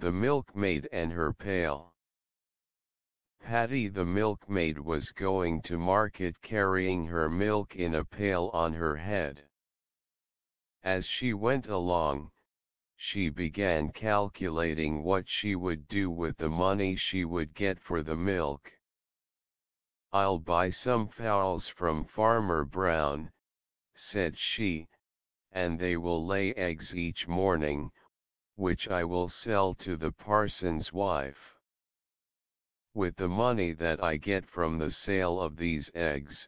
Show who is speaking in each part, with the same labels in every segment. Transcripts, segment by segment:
Speaker 1: The milkmaid and Her Pail Patty the milkmaid was going to market carrying her milk in a pail on her head. As she went along, she began calculating what she would do with the money she would get for the milk. I'll buy some fowls from Farmer Brown, said she, and they will lay eggs each morning, which I will sell to the parson's wife. With the money that I get from the sale of these eggs,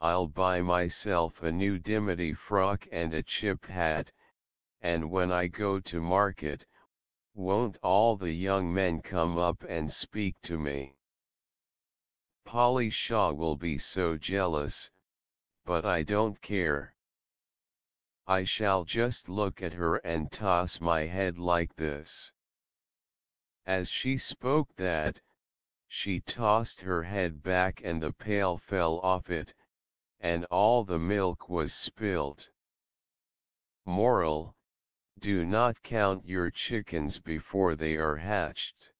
Speaker 1: I'll buy myself a new dimity frock and a chip hat, and when I go to market, won't all the young men come up and speak to me? Polly Shaw will be so jealous, but I don't care. I shall just look at her and toss my head like this. As she spoke that, she tossed her head back and the pail fell off it, and all the milk was spilt. Moral, do not count your chickens before they are hatched.